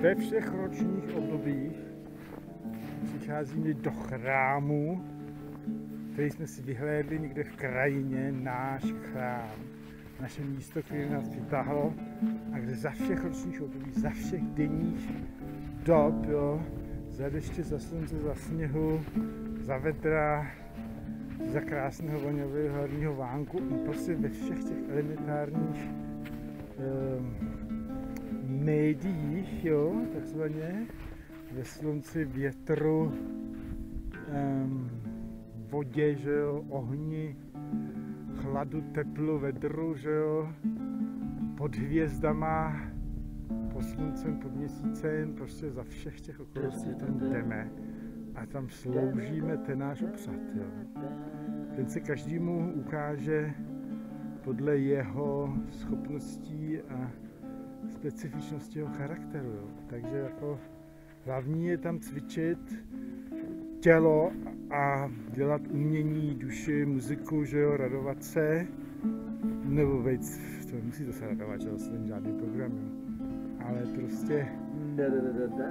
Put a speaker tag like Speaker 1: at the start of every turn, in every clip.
Speaker 1: Ve všech ročních obdobích přicházíme do chrámu, který jsme si vyhlédli někde v krajině, náš chrám. Naše místo, které nás přitáhlo a kde za všech ročních období, za všech denních dob, jo, za deště, za slunce, za sněhu, za vedra, za krásného voňavého horního vánku a prostě ve všech těch elementárních médiích, jo, takzvaně, ve slunci, větru, um, vodě, že jo, ohni, chladu, teplu, vedru, že jo, pod hvězdama, pod sluncem, pod měsícem, prostě za všech těch okolností tam jdeme a tam sloužíme ten náš obsad. Jo. Ten se každému ukáže podle jeho schopností a specifičnosti jeho charakteru. Jo. Takže jako hlavní je tam cvičit tělo a dělat umění, duši, muziku, že jo, radovat se, nebo vejc, to musí to se radovat, že to není žádný program, jo. ale prostě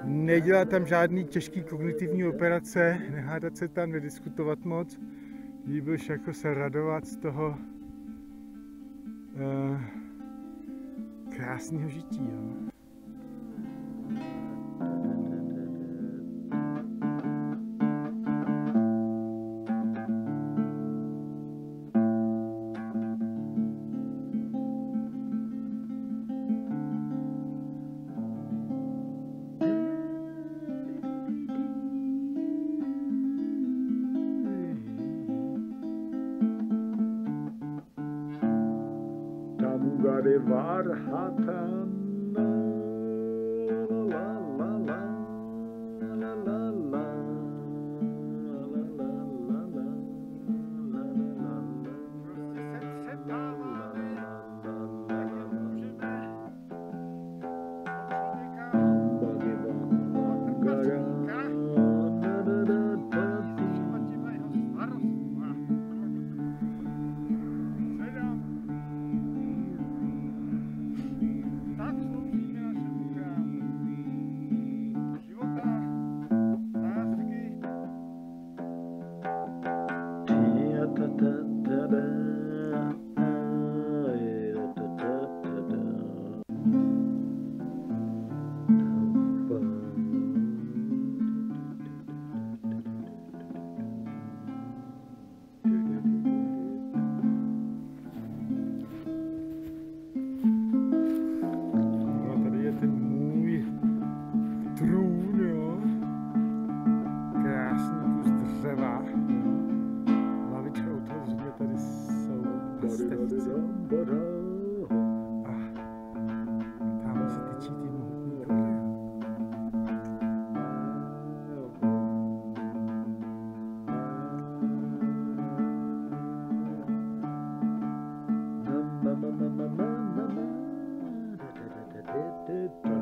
Speaker 1: nedělat tam žádný těžký kognitivní operace, nehádat se tam, nediskutovat moc, líbíš jako se radovat z toho krásného žití. Jo.
Speaker 2: var i. La, la, la.
Speaker 1: the did.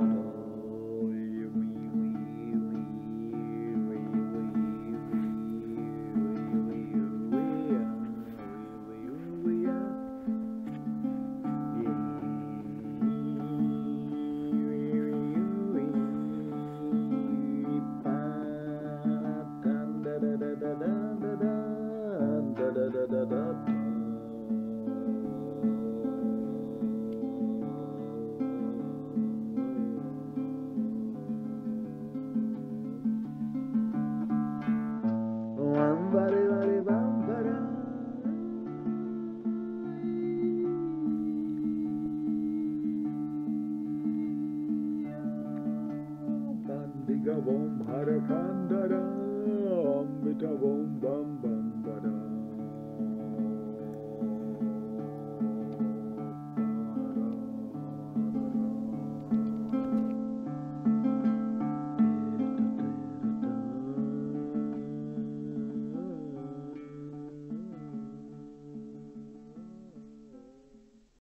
Speaker 2: Shiva Om Harakandara Om Vita Om Bam Bam Bada.